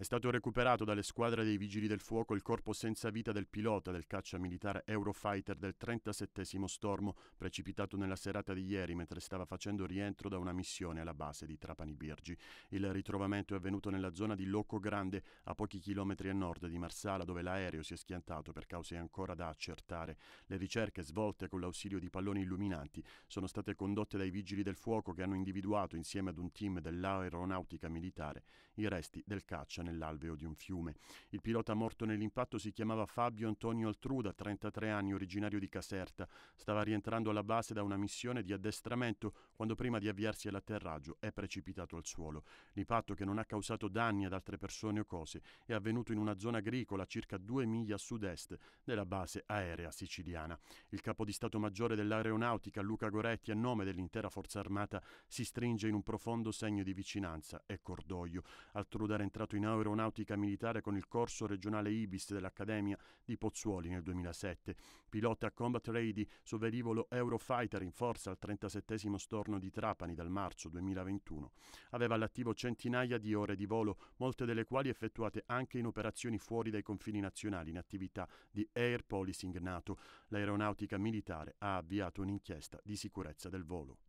È stato recuperato dalle squadre dei Vigili del Fuoco il corpo senza vita del pilota del caccia militare Eurofighter del 37 Stormo, precipitato nella serata di ieri mentre stava facendo rientro da una missione alla base di Trapani Birgi. Il ritrovamento è avvenuto nella zona di Loco Grande, a pochi chilometri a nord di Marsala, dove l'aereo si è schiantato per cause ancora da accertare. Le ricerche, svolte con l'ausilio di palloni illuminanti, sono state condotte dai Vigili del Fuoco che hanno individuato, insieme ad un team dell'aeronautica militare, i resti del caccia nell'alveo di un fiume. Il pilota morto nell'impatto si chiamava Fabio Antonio Altruda, 33 anni, originario di Caserta. Stava rientrando alla base da una missione di addestramento quando prima di avviarsi all'atterraggio è precipitato al suolo. L'impatto che non ha causato danni ad altre persone o cose è avvenuto in una zona agricola circa due miglia a sud-est della base aerea siciliana. Il capo di Stato Maggiore dell'Aeronautica, Luca Goretti, a nome dell'intera Forza Armata, si stringe in un profondo segno di vicinanza e cordoglio. Altruda era entrato in aeronautica militare con il corso regionale Ibis dell'Accademia di Pozzuoli nel 2007. Pilota Combat Lady su velivolo Eurofighter in forza al 37 storno di Trapani dal marzo 2021. Aveva all'attivo centinaia di ore di volo, molte delle quali effettuate anche in operazioni fuori dai confini nazionali in attività di air policing NATO. L'aeronautica militare ha avviato un'inchiesta di sicurezza del volo.